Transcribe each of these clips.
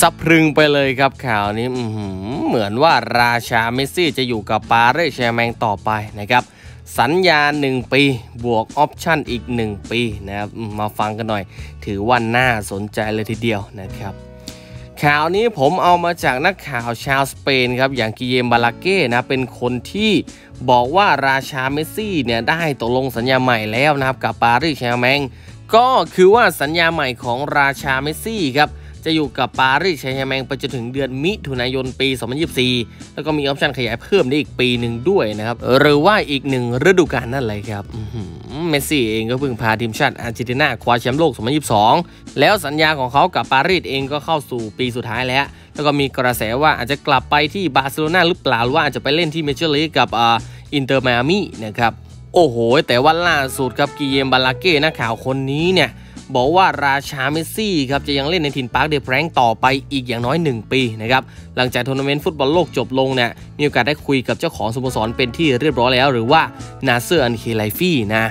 สะพรึงไปเลยครับข่าวนี้เหมือนว่าราชาเมสซี่จะอยู่กับปารีสแชร์แมงต่อไปนะครับ สัญญา 1 ปีบวก option อีก 1 ปีนะครับมาฟังกันหน่อย ถือว่าน่าสนใจเลยทีเดียวนะครับ ข่าวนี้ผมเอามาจากนักข่าวชาวสเปนครับ อย่างกิเยมบาลาเก้นะเป็นคนที่บอกว่าราชาเมสซี่เนี่ยได้ตกลงสัญญาใหม่แล้วนะครับกับปารีสแชร์แมงก็คือว่าสัญญาใหม่ของราชาเมสซี่ครับ จะอยู่กับปารีสแชร์แมงไปจนถึงเดือนมิถุนายนปี 2024 แล้วก็มี option ขยายเพิ่มได้อีกปีหนึ่งด้วยนะครับ หรือว่าอีกหนึ่งฤดูกาลนั่นเลยครับเมสซี่เองก็เพิ่งพาทีมชาติอาร์เจนตินาคว้าแชมป์โลก 2022 แล้วสัญญาของเขากับปารีสเองก็เข้าสู่ปีสุดท้ายแล้ว แล้วก็มีกระแสว่าอาจจะกลับไปที่บาร์เซโลนาหรือเปล่าหรือว่าอาจจะไปเล่นที่เมเจอร์ลีกกับอินเตอร์ไมอามี่นะครับโอ้โห แต่ว่าล่าสุดครับกิเยมบาลาเก้นักข่าวคนนี้เนี่ย บอกว่าราชาเมสซี่ครับจะยังเล่นในถิ่นปาร์กเดแพร็งส์ต่อไปอีกอย่างน้อย 1 ปีนะครับหลังจากทัวร์นาเมนต์ฟุตบอลโลกจบลงเนี่ยมีโอกาสได้คุยกับเจ้าของสโมสรเป็นที่เรียบร้อยแล้ว หรือว่านาสเซอร์อัลเคไลฟี่นะ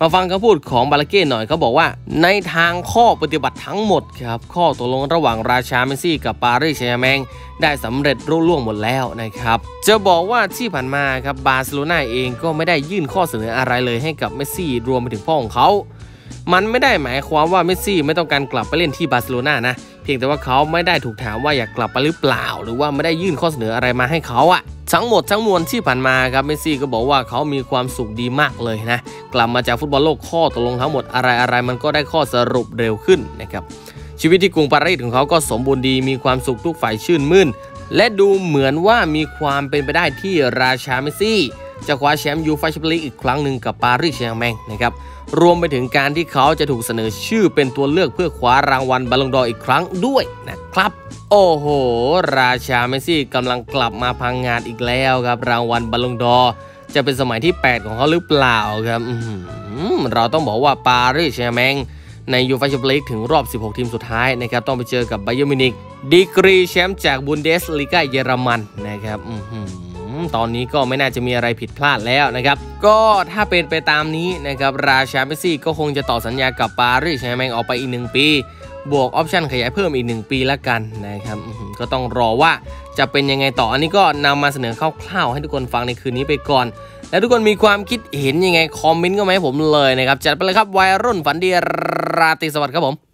มาฟังคำพูดของบาลาเก้หน่อยเขาบอกว่า ในทางข้อปฏิบัติทั้งหมดครับข้อตกลงระหว่างราชาเมสซี่กับปารีสแชร์แมง ได้สำเร็จลุล่วงหมดแล้วนะครับ จะบอกว่าที่ผ่านมาครับบาร์เซโลนาเองก็ไม่ได้ยื่นข้อเสนออะไรเลยให้กับเมสซี่รวมไปถึงพ่อของเขา มันไม่ได้หมายความว่าเมสซี่ไม่ต้องการกลับไปเล่นที่บาร์เซโลนานะ เพียงแต่ว่าเขาไม่ได้ถูกถามว่าอยากกลับไปหรือเปล่า หรือว่าไม่ได้ยื่นข้อเสนออะไรมาให้เขาอะทั้งหมดทั้งมวลที่ผ่านมาครับเมสซี่ก็บอกว่าเขามีความสุขดีมากเลยนะ กลับมาจากฟุตบอลโลกข้อตกลงทั้งหมดอะไรอะไรมันก็ได้ข้อสรุปเร็วขึ้นนะครับชีวิตที่กรุงปารีสของเขาก็สมบูรณ์ดีมีความสุขทุกฝ่ายชื่นมื่น และดูเหมือนว่ามีความเป็นไปได้ที่ราชาเมสซี่ จะคว้าแชมป์ยูฟ่าแชมเปี้ยนลีกอีกครั้งหนึ่งกับปารีสแชร์แมงนะครับรวมไปถึงการที่เขาจะถูกเสนอชื่อเป็นตัวเลือกเพื่อคว้ารางวัลบัลลงดอร์อีกครั้งด้วยนะครับ โอ้โห ราชาเมสซี่กำลังกลับมาพังงานอีกแล้วครับรางวัลบัลลงดอร์จะเป็นสมัยที่ 8 ของเขาหรือเปล่าครับเราต้องบอกว่าปารีสแชร์แมงในยูฟ่าแชมเปี้ยนลีกถึงรอบ 16 ทีมสุดท้ายนะครับต้องไปเจอกับไบเอิร์นมิวนิกดีกรีแชมป์จากบุนเดสลีกาเยอรมันนะครับ ตอนนี้ก็ไม่น่าจะมีอะไรผิดพลาดแล้วนะครับ ก็ถ้าเป็นไปตามนี้นะครับราชาเมสซี่ก็คงจะต่อสัญญากับปารีสแชร์แมงออกไปอีก 1 ปี บวก option ขยายเพิ่มอีก 1 ปีละกันนะครับก็ต้องรอว่าจะเป็นยังไงต่ออันนี้ก็นำมาเสนอคร่าวๆให้ทุกคนฟังในคืนนี้ไปก่อน แล้วทุกคนมีความคิดเห็นยังไงคอมเมนต์ก็มาให้ผมเลยนะครับจัดไปเลยครับวัยรุ่นฝันดีราตรีสวัสดิ์ครับผม